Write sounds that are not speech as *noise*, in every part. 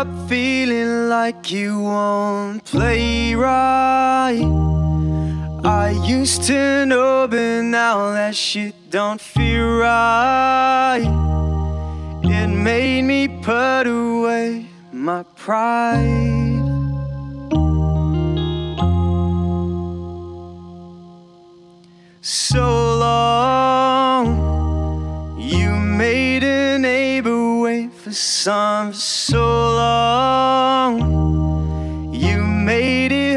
up feeling like you won't play right. I used to know, but now that shit don't feel right. It made me put away my pride. So long, you made a neighbor wait for some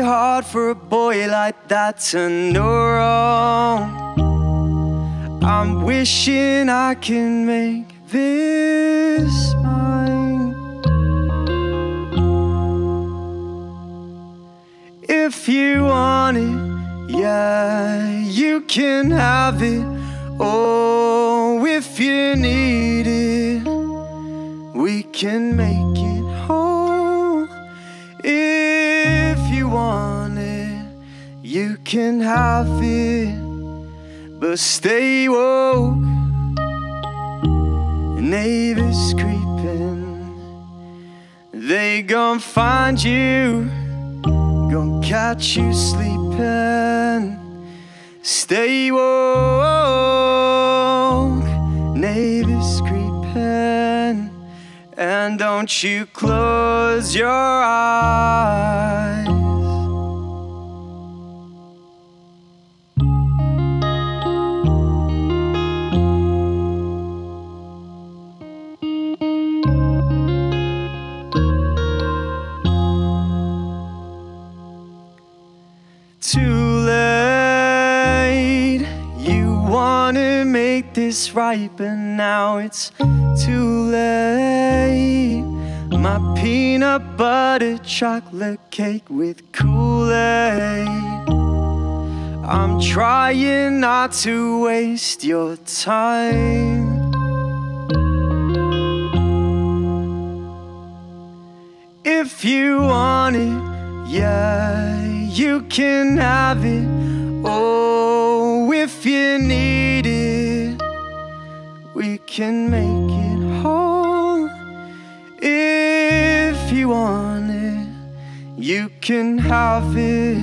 hard for a boy like that to know wrong. I'm wishing I can make this mine. If you want it, yeah, you can have it. Oh, if you need it, we can make it can have it. But stay woke, neighbors creeping. They gon' find you, gon' catch you sleeping. Stay woke, neighbors creeping. And don't you close your eyes. Make this right, but now it's too late. My peanut butter chocolate cake with Kool Aid. I'm trying not to waste your time. If you want it, yeah, you can have it. Oh, if you need it, we can make it whole. If you want it, you can have it.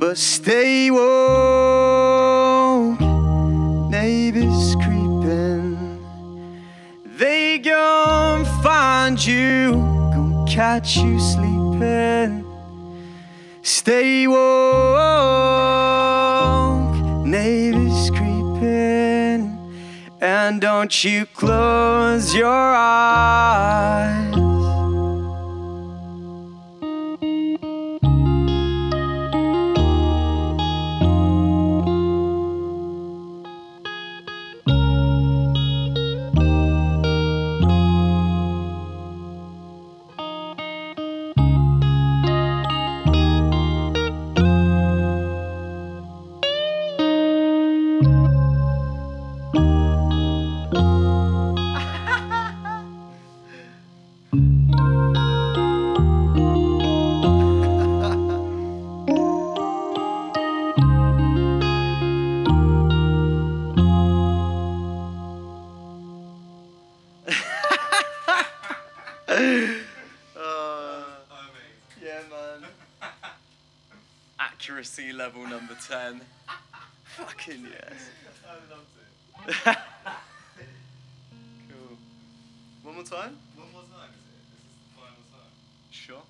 But stay woke, neighbors creeping. They gon' find you, gon' catch you sleeping. Stay woke, And don't you close your eyes. Uh, yeah, man. *laughs* Accuracy level number 10. Fucking yes. I loved it. *laughs* Cool. One more time? One more time, is it? This is the final time. Sure.